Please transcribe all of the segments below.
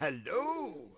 Hello.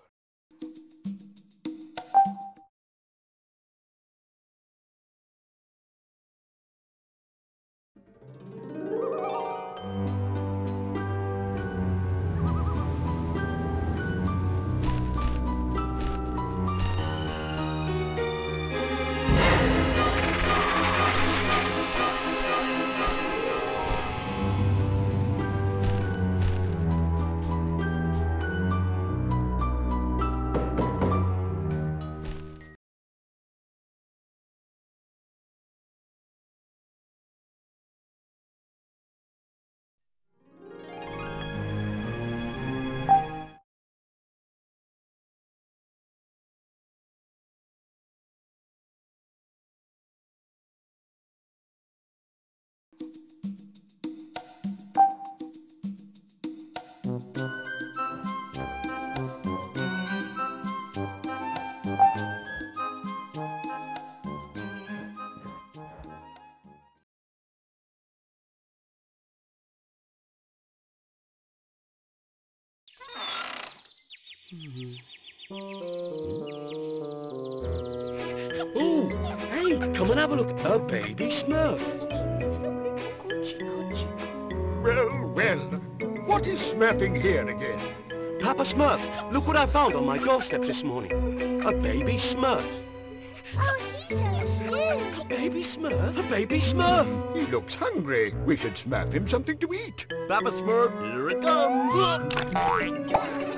Mm-hmm. Ooh, hey, come and have a look. A baby Smurf. Well, well. What is smurfing here again? Papa Smurf, look what I found on my doorstep this morning. A baby Smurf. Oh, he's so cute. A baby Smurf? A baby Smurf. He looks hungry. We should smurf him something to eat. Papa Smurf, here it comes.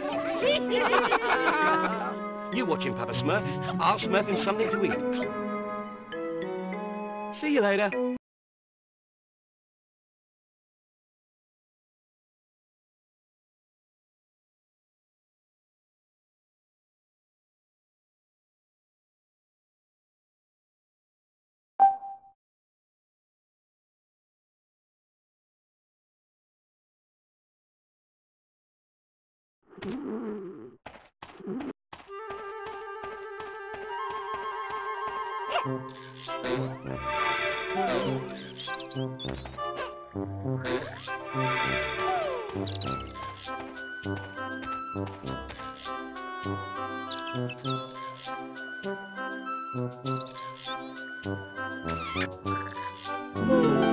You watch him, Papa Smurf. I'll smurf him something to eat. See you later. Ooh.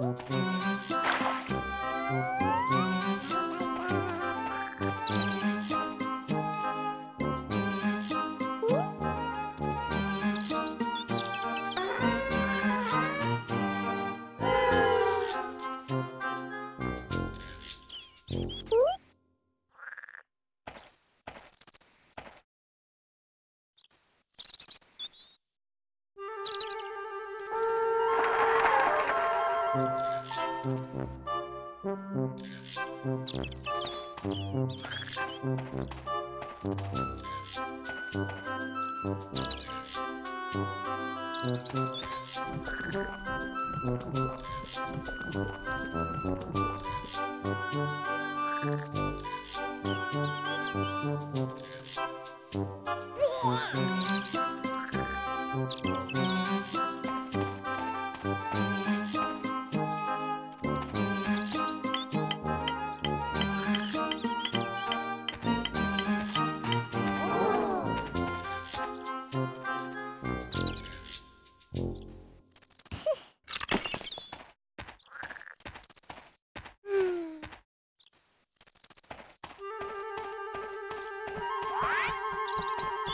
うん。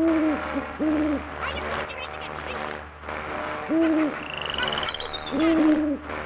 Are you coming to race against me?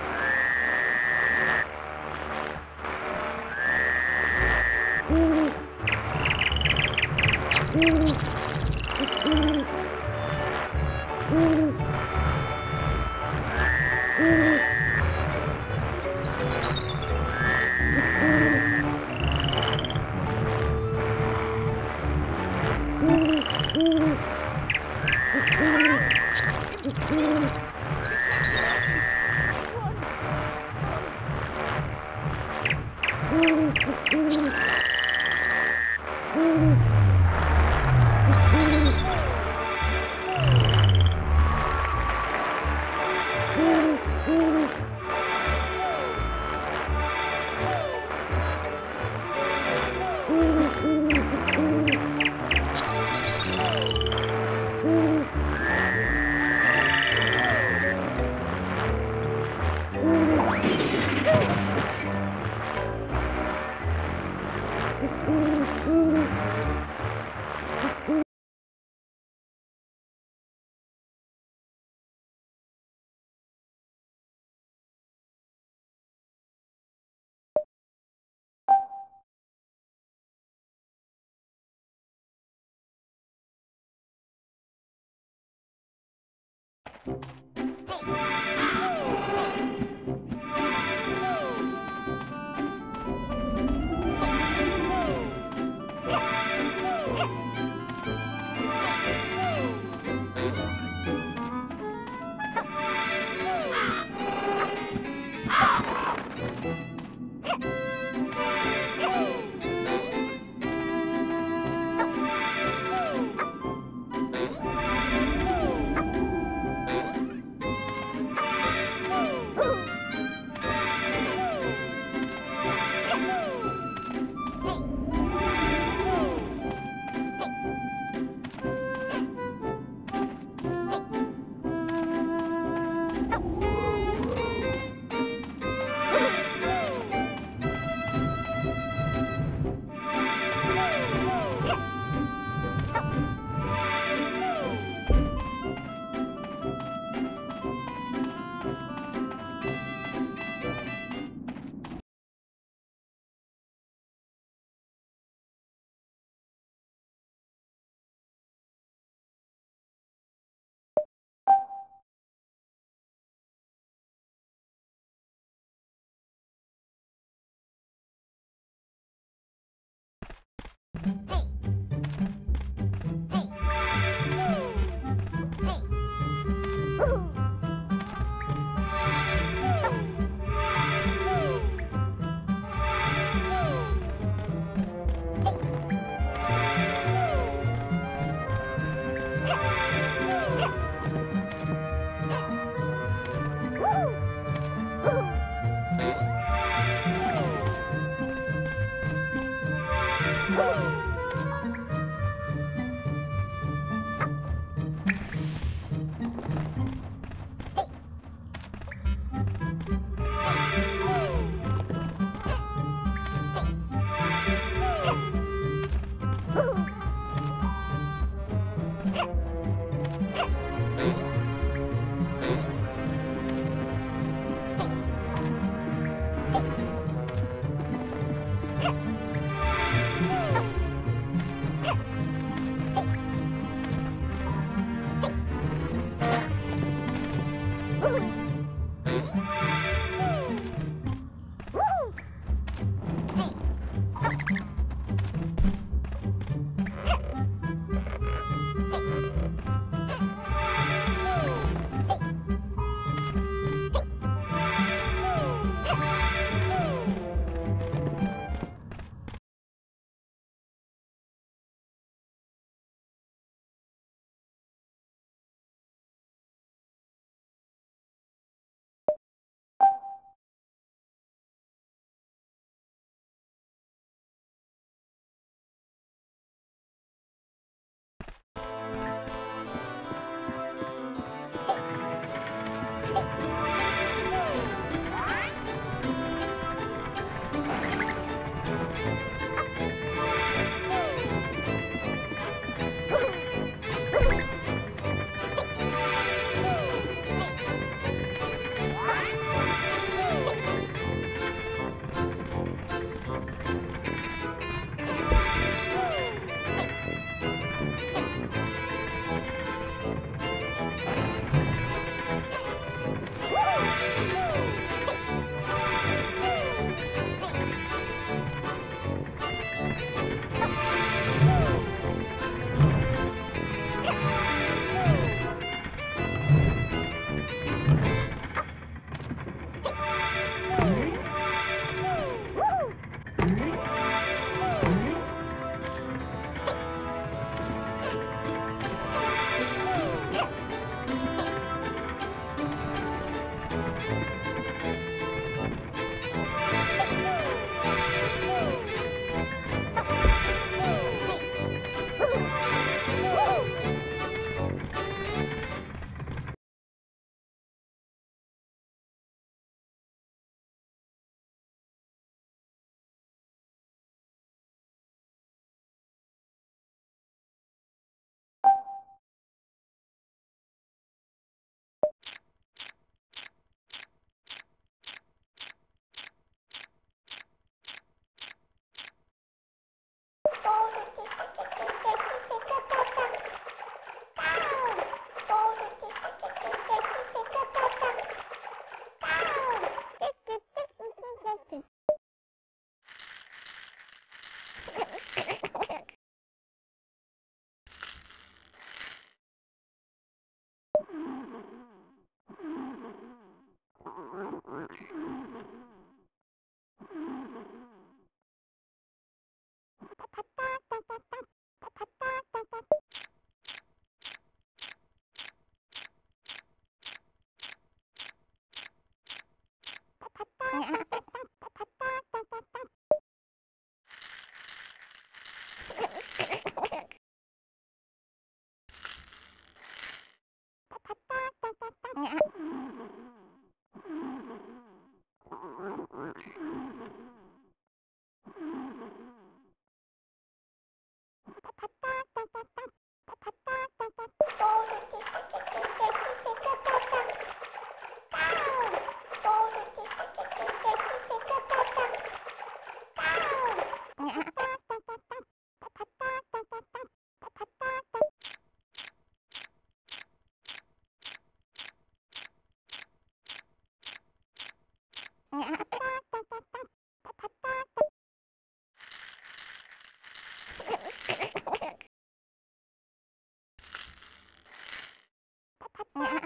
Hey. Mm-hmm.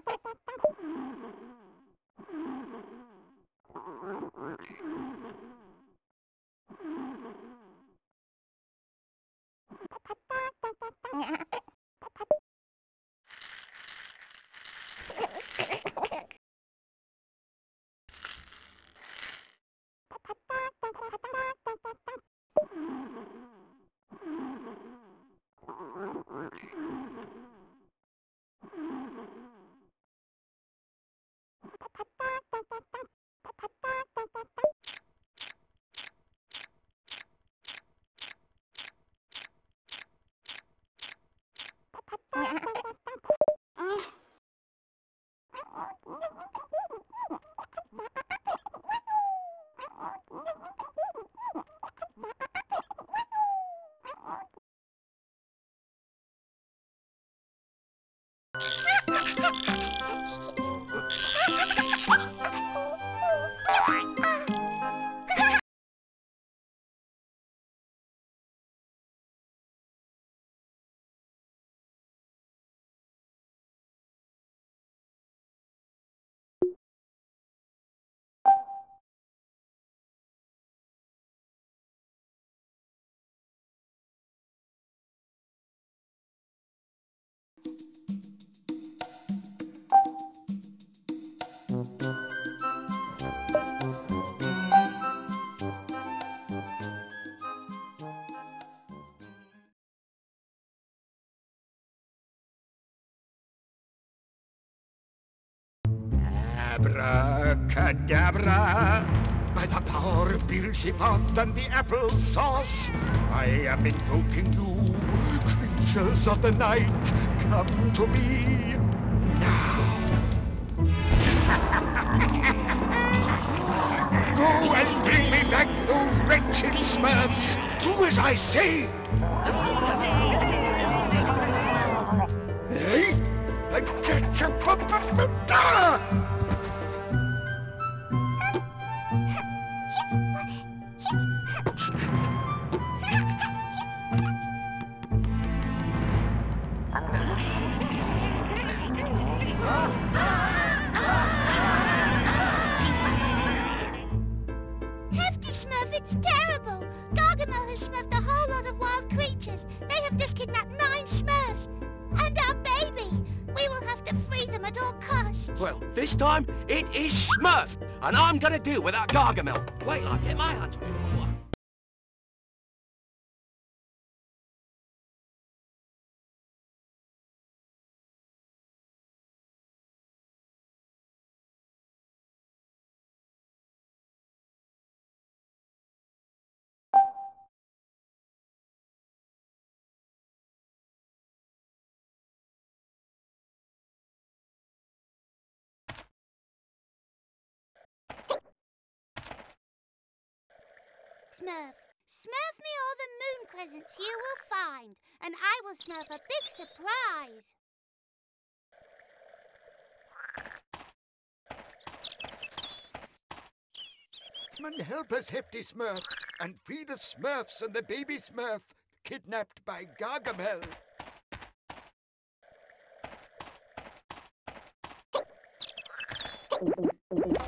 Abracadabra! By the power of Beelzebub and the apple sauce, I am invoking you, creatures of the night, come to me now. Go and bring me back those wretched Smurfs. Do as I say. Hey! Time it is Smurf, and I'm gonna deal with that Gargamel. Wait I get my hands on. Smurf. Smurf me all the moon crescents you will find, and I will smurf a big surprise. Come and help us, Hefty Smurf, and free the Smurfs and the baby Smurf, kidnapped by Gargamel.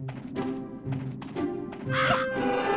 Ah!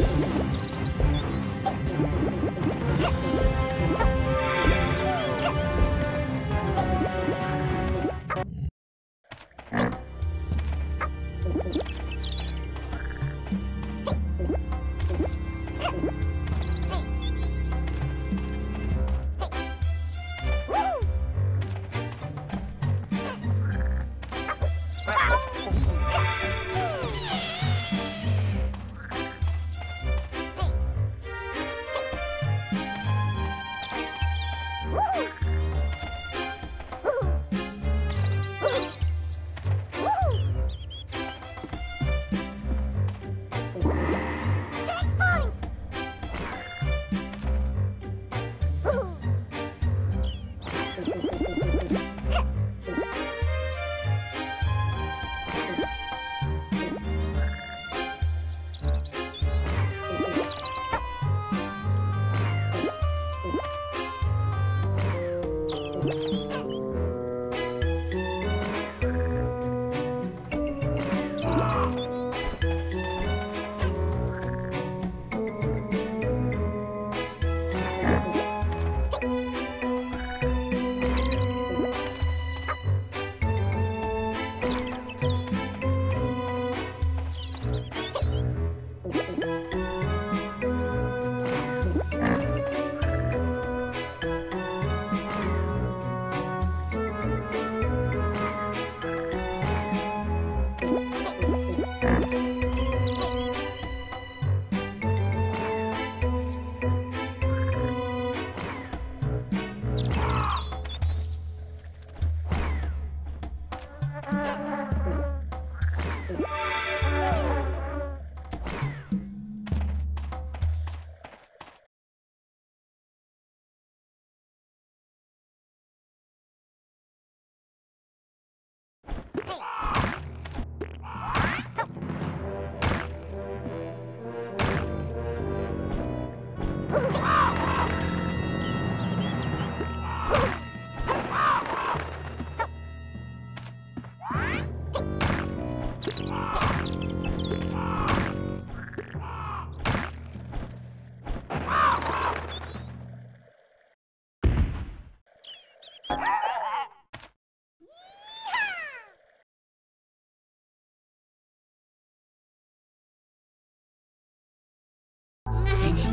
Yeah.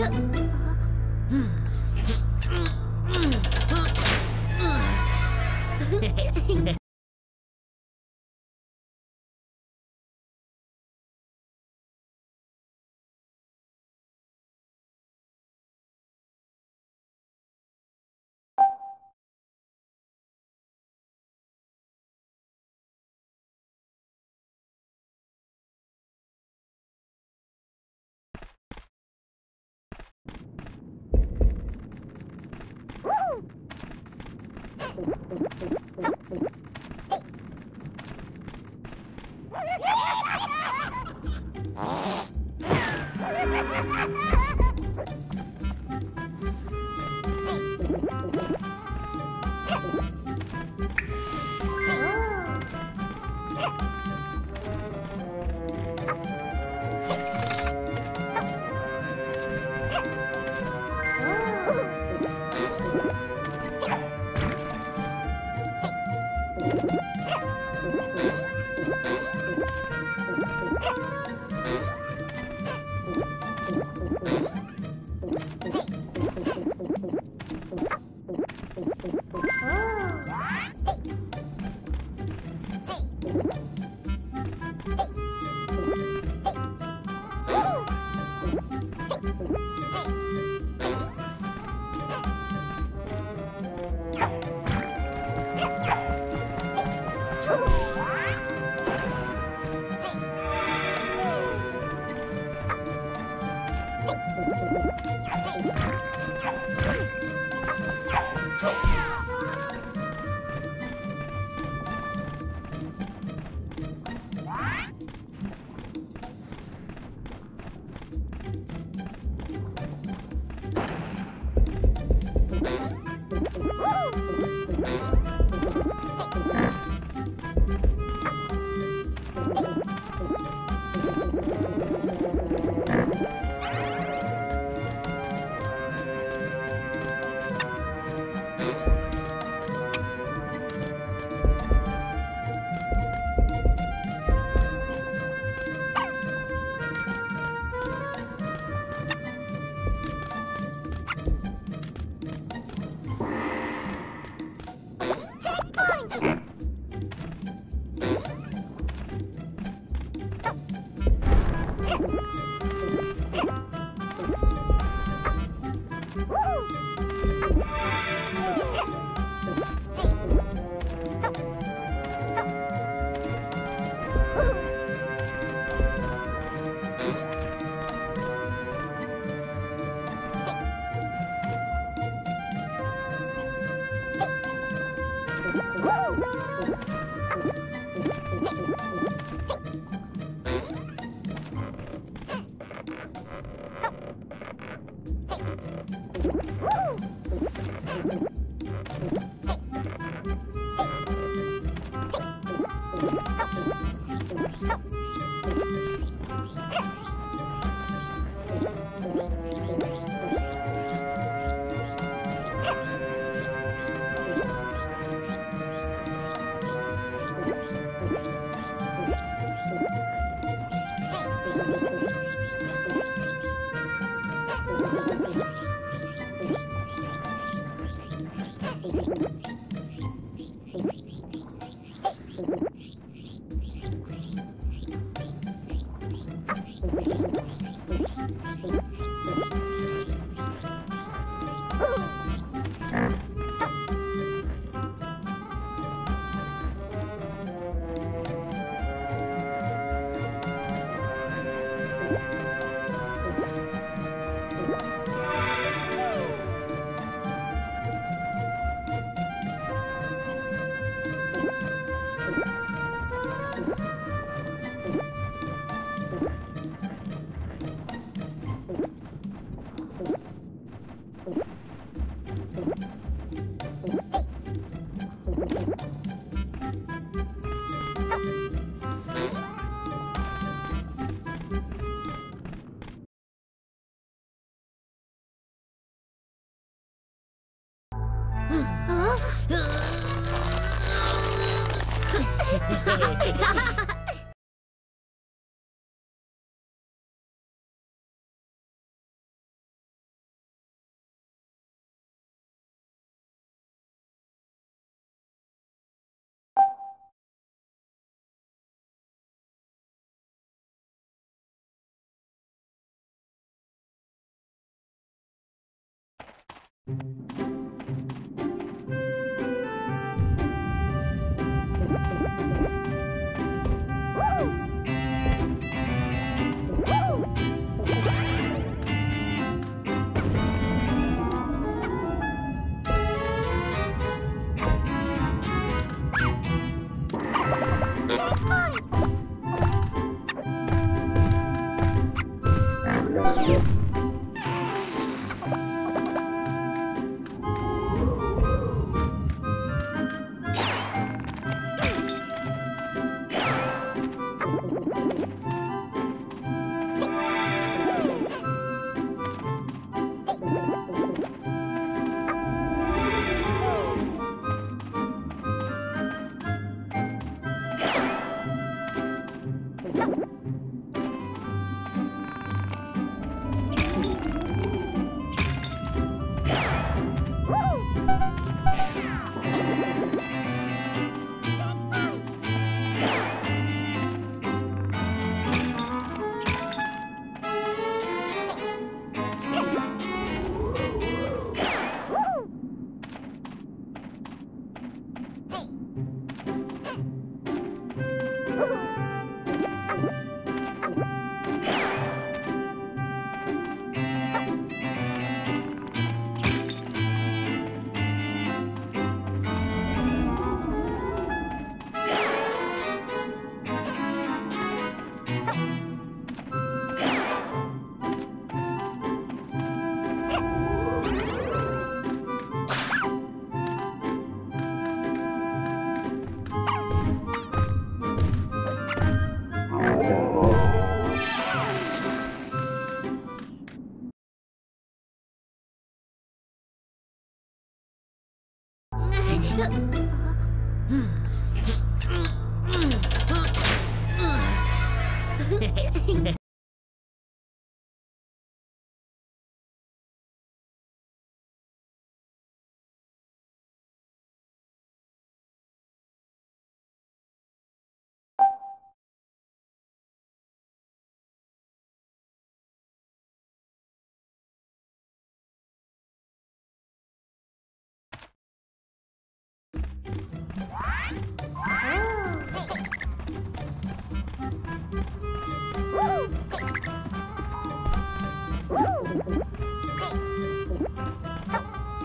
What? Ha ha ha!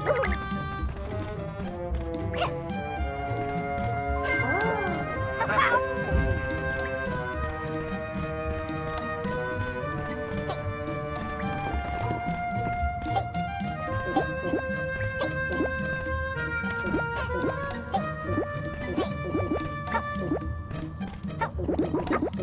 Woo! Woo!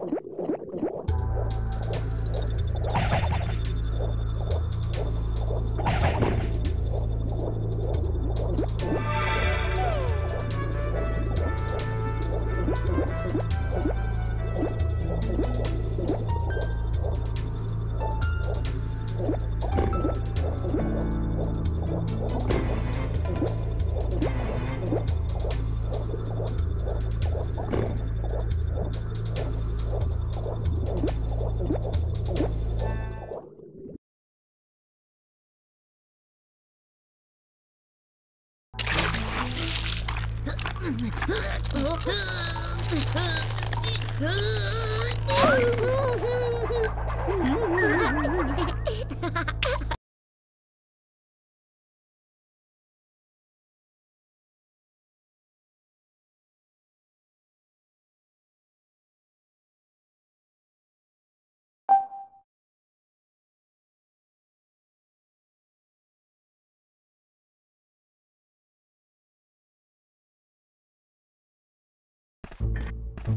Yeah.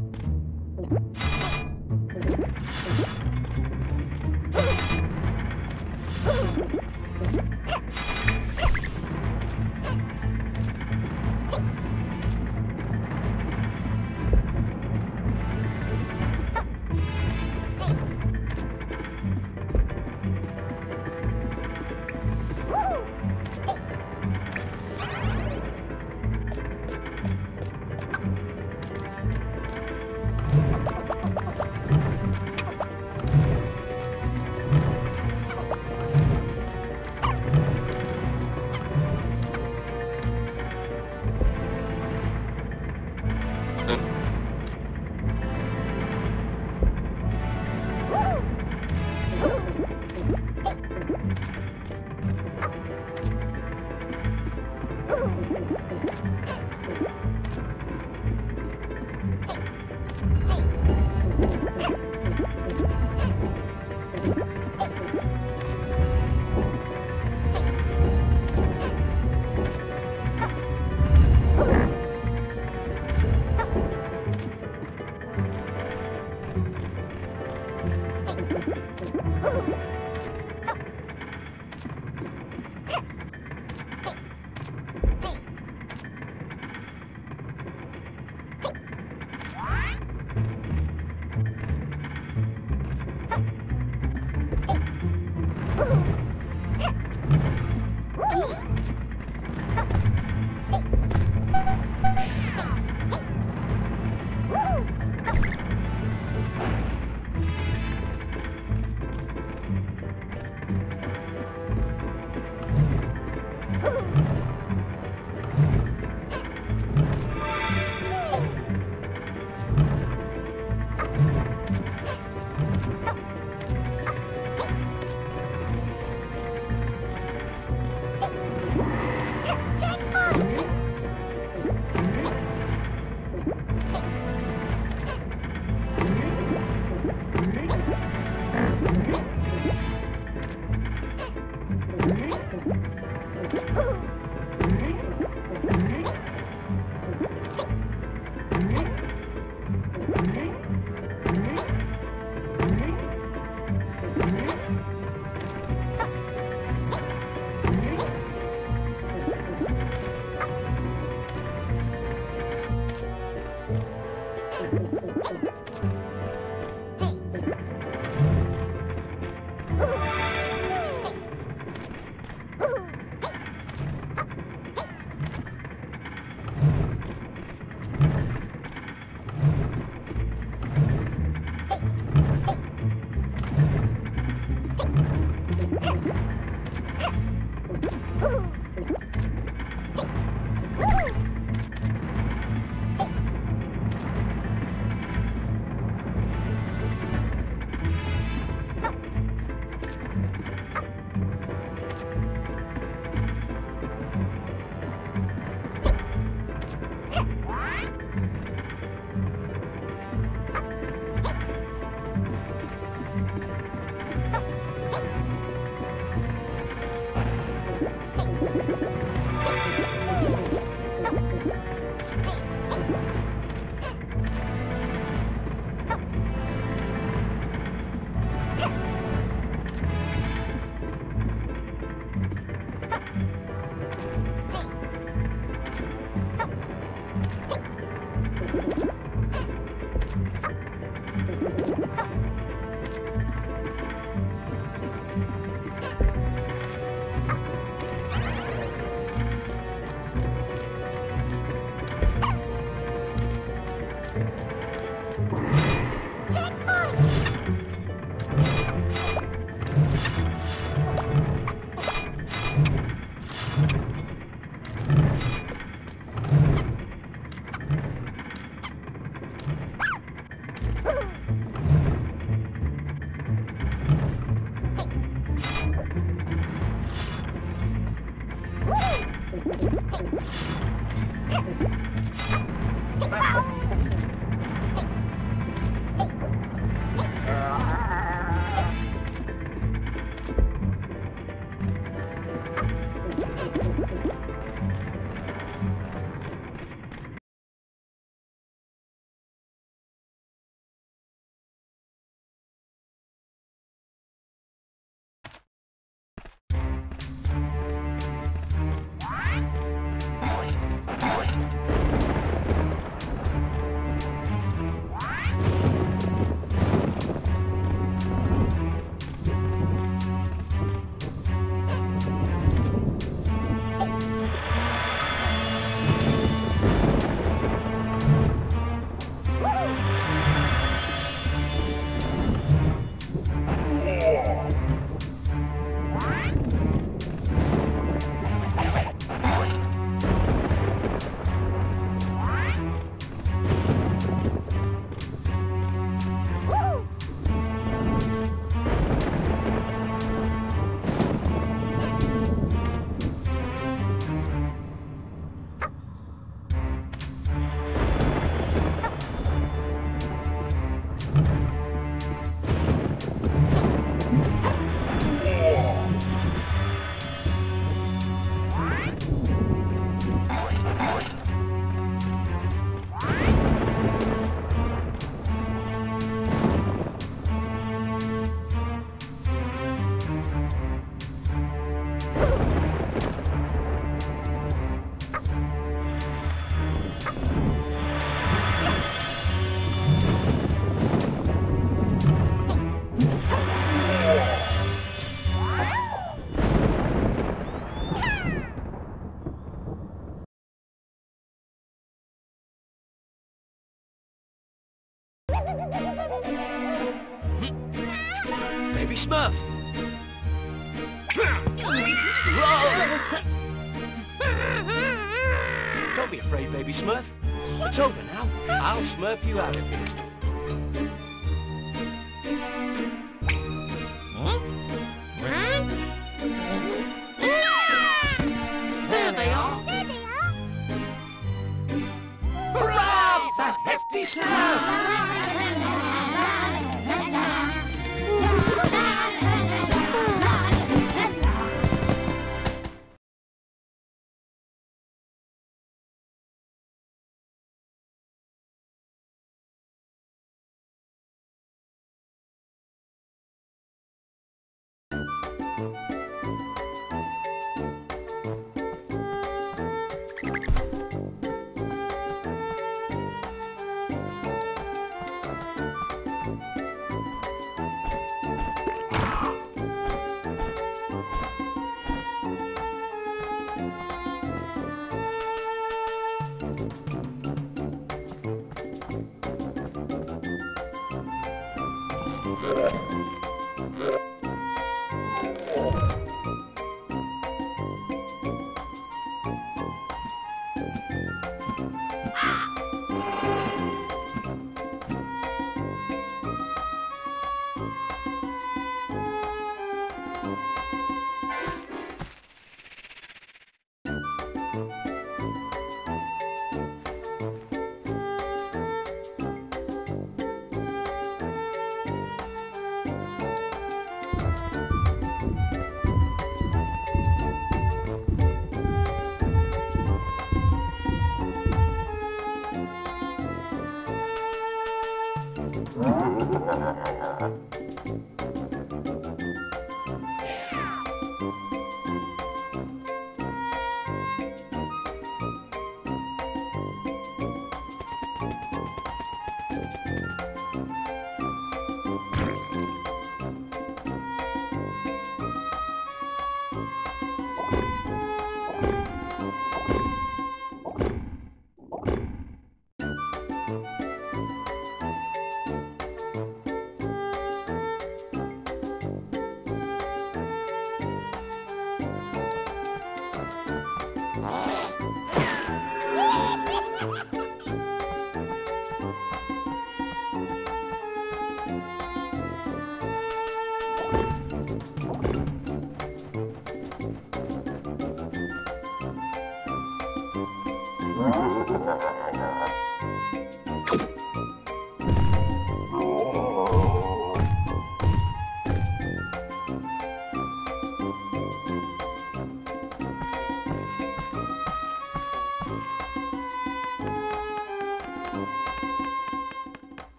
Smurf! Don't be afraid, Baby Smurf. It's over now. I'll smurf you out of here.